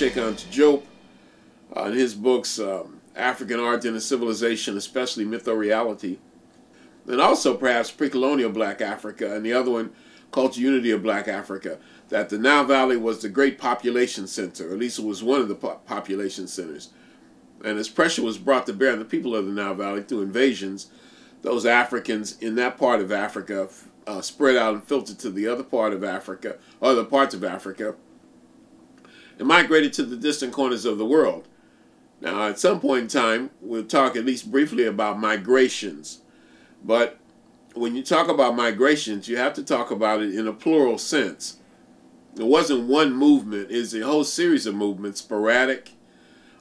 Cheikh Anta Diop uh, in his books, um, African Art and Civilization, especially Myth or Reality. And also perhaps pre-colonial Black Africa, and the other one, Culture Unity of Black Africa, that the Nile Valley was the great population center, or at least it was one of the po population centers. And as pressure was brought to bear on the people of the Nile Valley through invasions, those Africans in that part of Africa uh, spread out and filtered to the other part of Africa, other parts of Africa, and migrated to the distant corners of the world. Now, at some point in time, we'll talk at least briefly about migrations. But when you talk about migrations, you have to talk about it in a plural sense. It wasn't one movement, it's a whole series of movements, sporadic,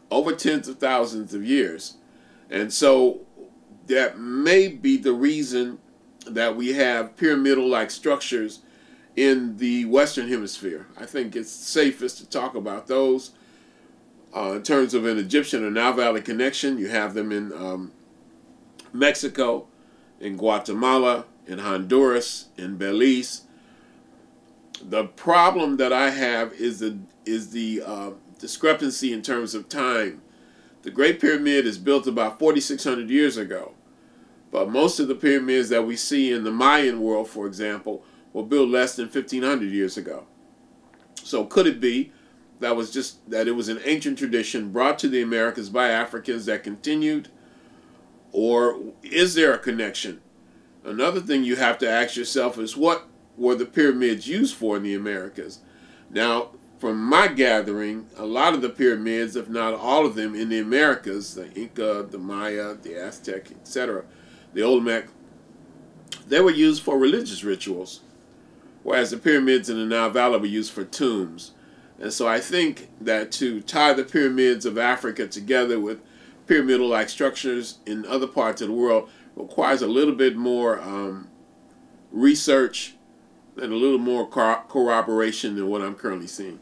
over tens of thousands of years. And so that may be the reason that we have pyramidal-like structures in the Western Hemisphere. I think it's safest to talk about those. Uh, in terms of an Egyptian or Nile Valley connection, you have them in um, Mexico, in Guatemala, in Honduras, in Belize. The problem that I have is the is the uh, discrepancy in terms of time. The Great Pyramid is built about 4,600 years ago. But most of the pyramids that we see in the Mayan world, for example, were built less than 1500 years ago. So could it be that was just that it was an ancient tradition brought to the Americas by Africans that continued or is there a connection? Another thing you have to ask yourself is what were the pyramids used for in the Americas? Now, from my gathering, a lot of the pyramids, if not all of them in the Americas, the Inca, the Maya, the Aztec, etc., the Olmec, they were used for religious rituals, whereas the pyramids in the Nile Valley were used for tombs. And so I think that to tie the pyramids of Africa together with pyramidal-like structures in other parts of the world requires a little bit more um, research and a little more corroboration than what I'm currently seeing.